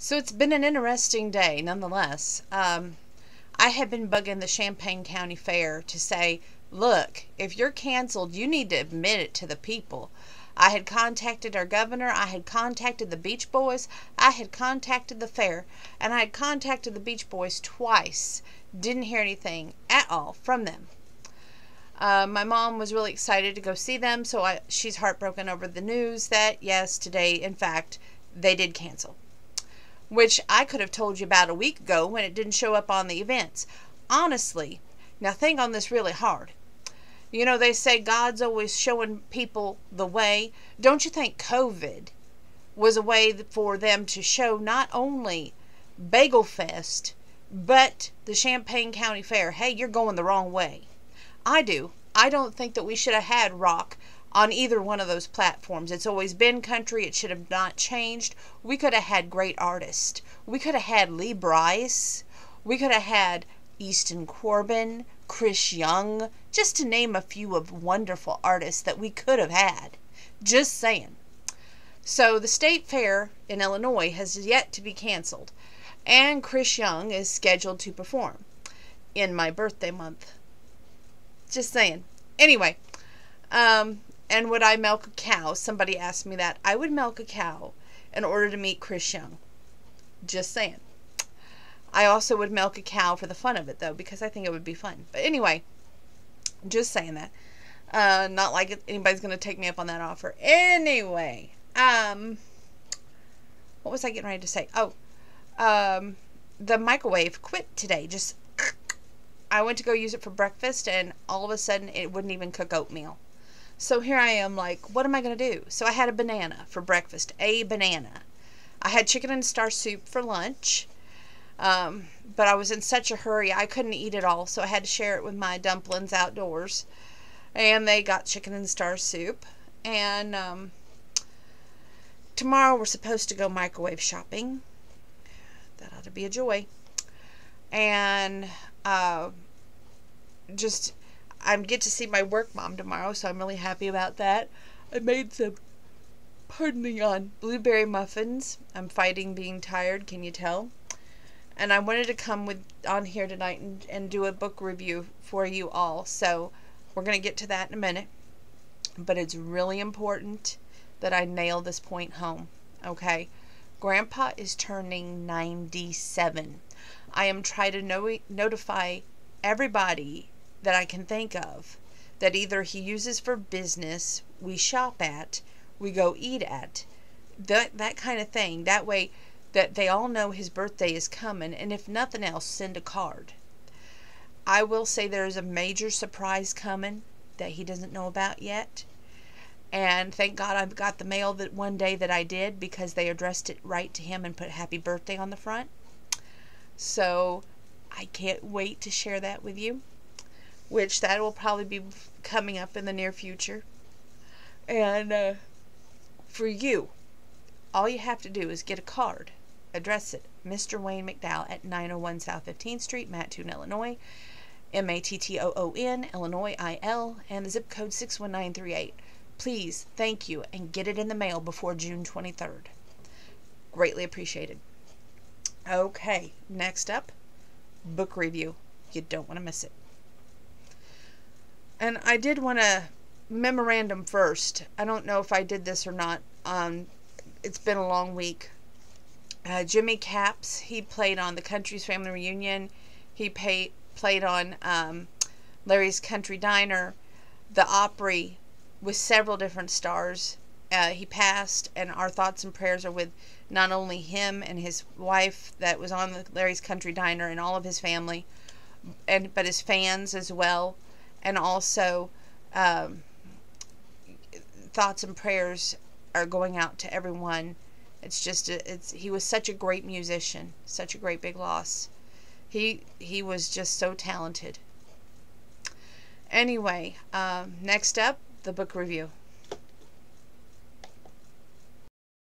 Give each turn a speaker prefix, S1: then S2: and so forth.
S1: So it's been an interesting day, nonetheless. Um, I have been bugging the Champaign County Fair to say, look, if you're canceled, you need to admit it to the people. I had contacted our governor, I had contacted the Beach Boys, I had contacted the fair, and I had contacted the Beach Boys twice. Didn't hear anything at all from them. Uh, my mom was really excited to go see them, so I, she's heartbroken over the news that, yes, today, in fact, they did cancel which I could have told you about a week ago when it didn't show up on the events. Honestly, now think on this really hard. You know, they say God's always showing people the way. Don't you think COVID was a way for them to show not only Bagel Fest, but the Champaign County Fair, hey, you're going the wrong way? I do. I don't think that we should have had rock on either one of those platforms. It's always been country. It should have not changed. We could have had great artists. We could have had Lee Brice. We could have had Easton Corbin, Chris Young, just to name a few of wonderful artists that we could have had. Just saying. So the state fair in Illinois has yet to be canceled, and Chris Young is scheduled to perform in my birthday month. Just saying. Anyway, um, and would I milk a cow? Somebody asked me that. I would milk a cow in order to meet Chris Young. Just saying. I also would milk a cow for the fun of it, though, because I think it would be fun. But anyway, just saying that. Uh, not like anybody's going to take me up on that offer. Anyway, um, what was I getting ready to say? Oh, um, the microwave quit today. Just, I went to go use it for breakfast, and all of a sudden, it wouldn't even cook oatmeal. So here I am, like, what am I going to do? So I had a banana for breakfast, a banana. I had chicken and star soup for lunch, um, but I was in such a hurry I couldn't eat it all, so I had to share it with my dumplings outdoors. And they got chicken and star soup. And um, tomorrow we're supposed to go microwave shopping. That ought to be a joy. And uh, just I get to see my work mom tomorrow, so I'm really happy about that. I made some, pardon me, on blueberry muffins. I'm fighting being tired, can you tell? And I wanted to come with on here tonight and, and do a book review for you all. So we're going to get to that in a minute. But it's really important that I nail this point home. Okay? Grandpa is turning 97. I am trying to no- notify everybody that I can think of that either he uses for business, we shop at, we go eat at, that that kind of thing. That way that they all know his birthday is coming and if nothing else send a card. I will say there's a major surprise coming that he doesn't know about yet. And thank God I've got the mail that one day that I did because they addressed it right to him and put happy birthday on the front. So I can't wait to share that with you which that will probably be coming up in the near future. And uh, for you, all you have to do is get a card, address it, Mr. Wayne McDowell at 901 South 15th Street, Mattoon, Illinois, M A T T O O N, Illinois I L, and the zip code 61938. Please, thank you, and get it in the mail before June 23rd. Greatly appreciated. Okay, next up, book review. You don't want to miss it. And I did want to memorandum first. I don't know if I did this or not. Um, it's been a long week. Uh, Jimmy Capps, he played on the Country's Family Reunion. He pay, played on um, Larry's Country Diner, the Opry, with several different stars. Uh, he passed, and our thoughts and prayers are with not only him and his wife that was on the Larry's Country Diner and all of his family, and but his fans as well and also um, thoughts and prayers are going out to everyone. It's just it's he was such a great musician, such a great big loss. He he was just so talented. Anyway, um, next up, the book review.